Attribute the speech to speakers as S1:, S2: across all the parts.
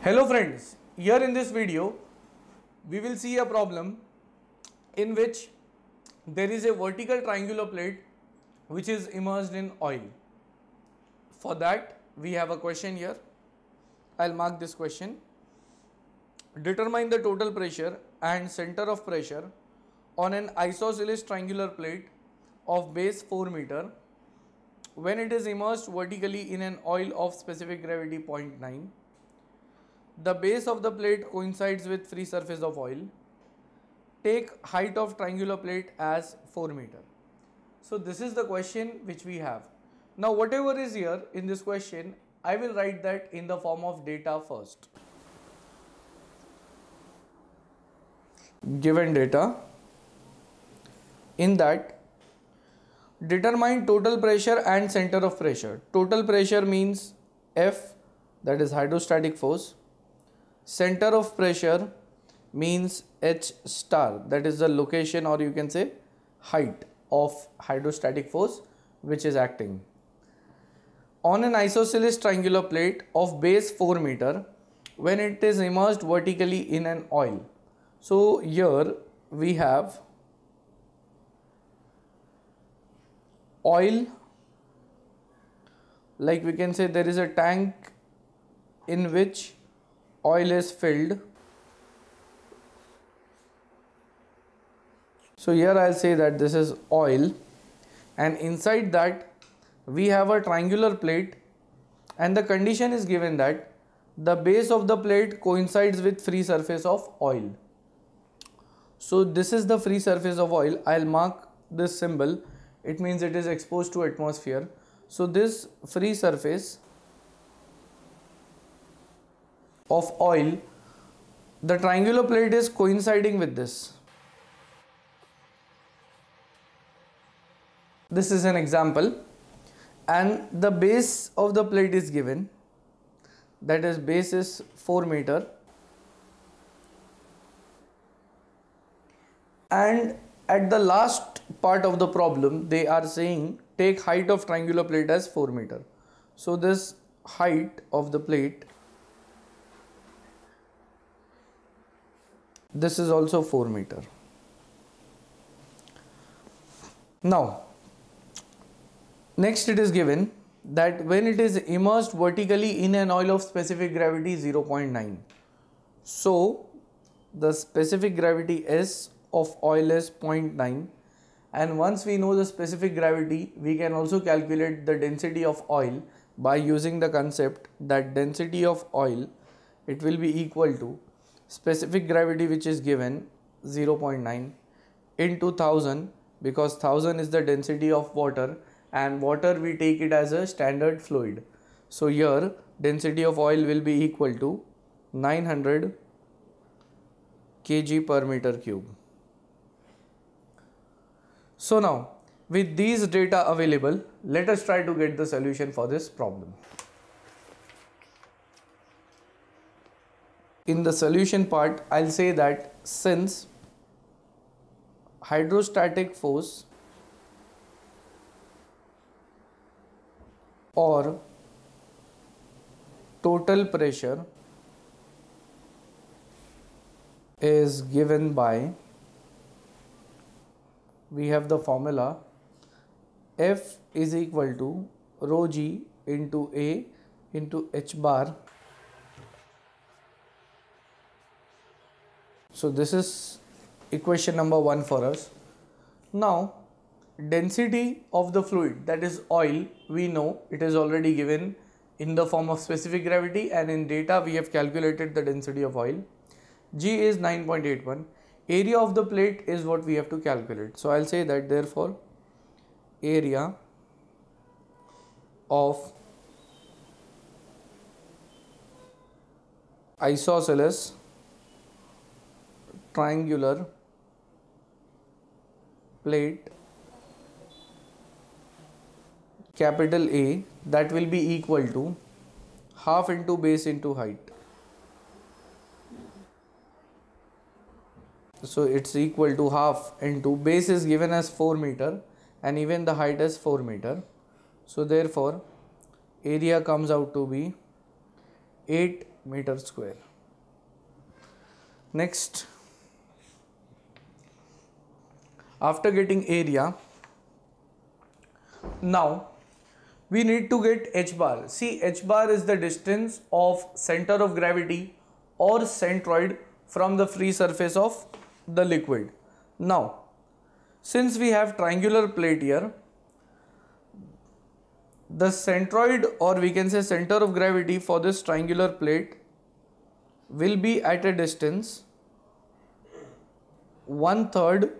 S1: Hello friends, here in this video we will see a problem in which there is a vertical triangular plate which is immersed in oil. For that we have a question here. I'll mark this question. Determine the total pressure and center of pressure on an isosceles triangular plate of base 4 meter when it is immersed vertically in an oil of specific gravity 0.9 the base of the plate coincides with free surface of oil. Take height of triangular plate as 4 meter. So this is the question which we have. Now whatever is here in this question i will write that in the form of data first. Given data. In that determine total pressure and center of pressure. Total pressure means f that is hydrostatic force center of pressure means h star. That is the location or you can say height of hydrostatic force which is acting. On an isosceles triangular plate of base 4 meter when it is immersed vertically in an oil. So here we have oil. Like we can say there is a tank in which oil is filled. So here I'll say that this is oil and inside that we have a triangular plate and the condition is given that the base of the plate coincides with free surface of oil. So this is the free surface of oil. I'll mark this symbol. It means it is exposed to atmosphere. So this free surface of oil the triangular plate is coinciding with this. This is an example. And the base of the plate is given. That is base is 4 meter. And at the last part of the problem they are saying take height of triangular plate as 4 meter. So this height of the plate this is also 4 meter. Now next it is given that when it is immersed vertically in an oil of specific gravity 0.9 so the specific gravity s of oil is 0.9 and once we know the specific gravity we can also calculate the density of oil by using the concept that density of oil it will be equal to specific gravity which is given 0.9 into 1000 because 1000 is the density of water and water we take it as a standard fluid so here density of oil will be equal to 900 kg per meter cube so now with these data available, let us try to get the solution for this problem. In the solution part, I'll say that since hydrostatic force or total pressure is given by we have the formula F is equal to rho g into A into h bar. So this is equation number 1 for us. Now density of the fluid that is oil we know it is already given in the form of specific gravity and in data we have calculated the density of oil. G is 9.81 area of the plate is what we have to calculate so I'll say that therefore area of isosceles triangular plate capital A that will be equal to half into base into height so it's equal to half into base is given as 4 meter and even the height is 4 meter so therefore area comes out to be 8 meter square. Next, after getting area, now we need to get h bar. See, h bar is the distance of center of gravity or centroid from the free surface of the liquid. Now, since we have triangular plate here, the centroid or we can say center of gravity for this triangular plate will be at a distance one third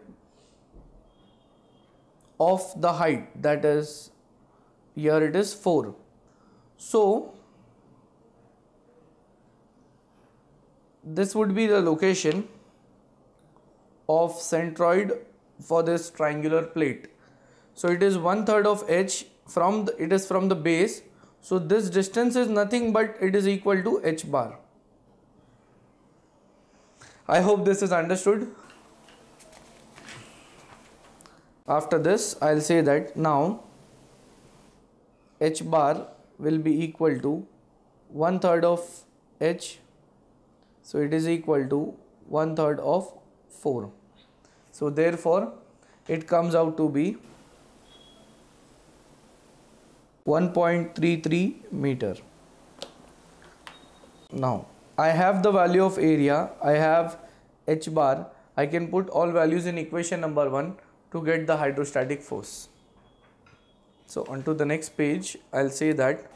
S1: of the height that is here it is 4 so this would be the location of centroid for this triangular plate. So it is one third of h from the, it is from the base. So this distance is nothing but it is equal to h bar. I hope this is understood after this I'll say that now h bar will be equal to one third of h. So it is equal to one third of 4 so therefore it comes out to be 1.33 meter. Now I have the value of area. I have h bar. I can put all values in equation number 1 to get the hydrostatic force. So onto the next page I'll say that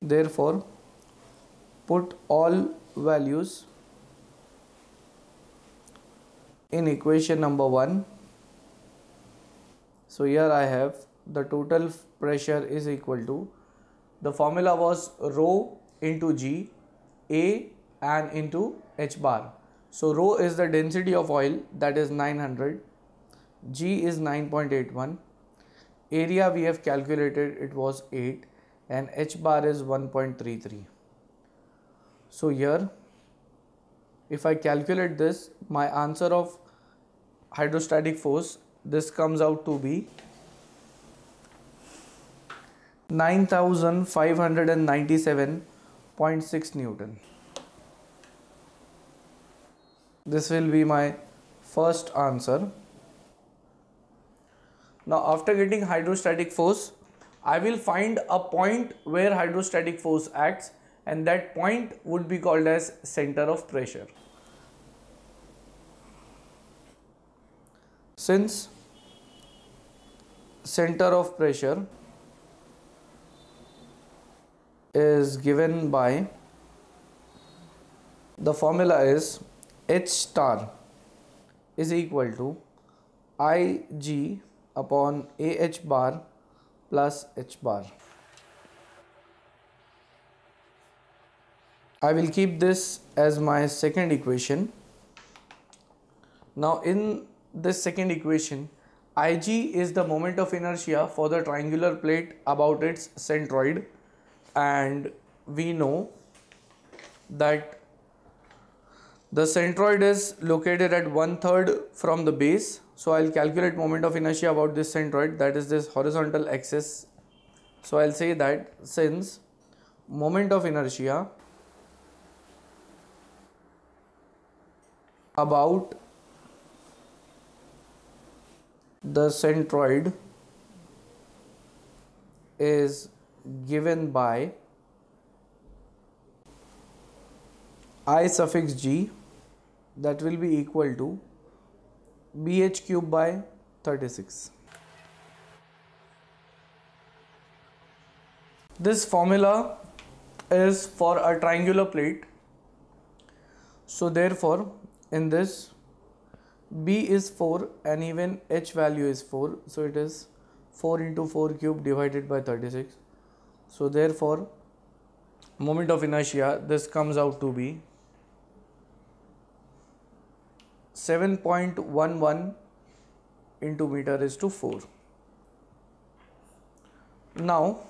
S1: therefore put all values in equation number 1 so here I have the total pressure is equal to the formula was rho into g a and into h bar so rho is the density of oil that is 900 g is 9.81 area we have calculated it was 8 and h bar is 1.33 so here if I calculate this my answer of hydrostatic force this comes out to be 9597.6 Newton. This will be my first answer. Now after getting hydrostatic force, I will find a point where hydrostatic force acts and that point would be called as center of pressure. Since center of pressure is given by the formula is H star is equal to Ig upon AH bar plus H bar. I will keep this as my second equation. Now in this second equation, Ig is the moment of inertia for the triangular plate about its centroid and we know that the centroid is located at one third from the base. So I'll calculate moment of inertia about this centroid that is this horizontal axis. So I'll say that since moment of inertia about the centroid is given by i suffix g that will be equal to bh cube by 36. This formula is for a triangular plate. So therefore in this b is 4 and even h value is 4 so it is 4 into 4 cube divided by 36 so therefore, moment of inertia, this comes out to be 7.11 into meter is to 4. Now,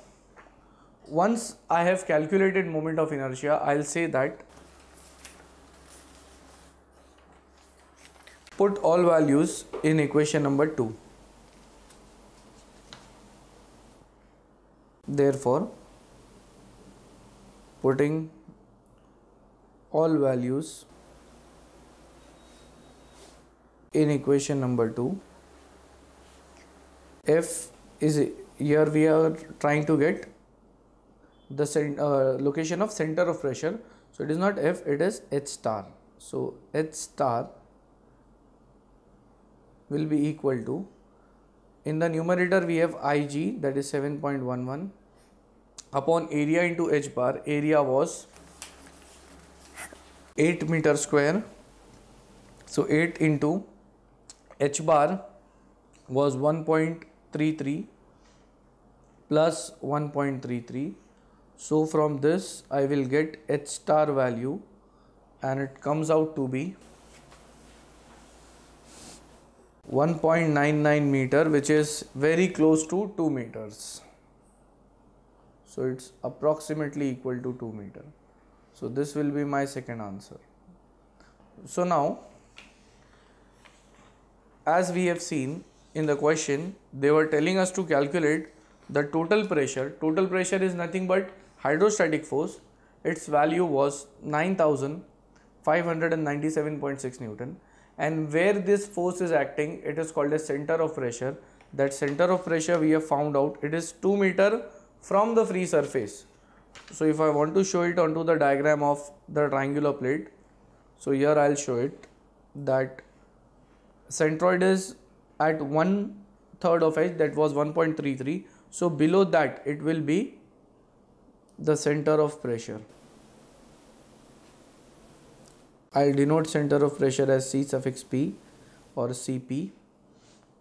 S1: once I have calculated moment of inertia, I'll say that put all values in equation number 2. Therefore, putting all values in equation number 2 f is here we are trying to get the uh, location of center of pressure. So it is not f it is h star. So h star will be equal to in the numerator we have ig that is 7.11 upon area into h bar area was 8 meter square. So 8 into h bar was 1.33 plus 1.33 so from this I will get h star value and it comes out to be 1.99 meter which is very close to 2 meters. So it's approximately equal to 2 meter. So this will be my second answer. So now as we have seen in the question they were telling us to calculate the total pressure. Total pressure is nothing but hydrostatic force. Its value was 9597.6 newton. And where this force is acting it is called a center of pressure. That center of pressure we have found out it is 2 meter from the free surface. So if I want to show it onto the diagram of the triangular plate so here I'll show it that centroid is at one third of h that was 1.33 so below that it will be the center of pressure. I'll denote center of pressure as C suffix P or Cp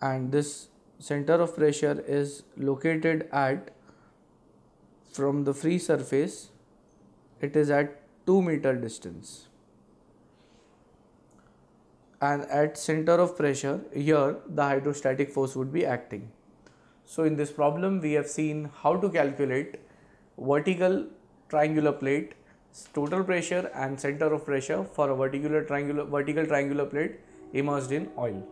S1: and this center of pressure is located at from the free surface it is at 2 meter distance and at center of pressure here the hydrostatic force would be acting. So in this problem we have seen how to calculate vertical triangular plate total pressure and center of pressure for a vertical triangular vertical triangular plate immersed in oil.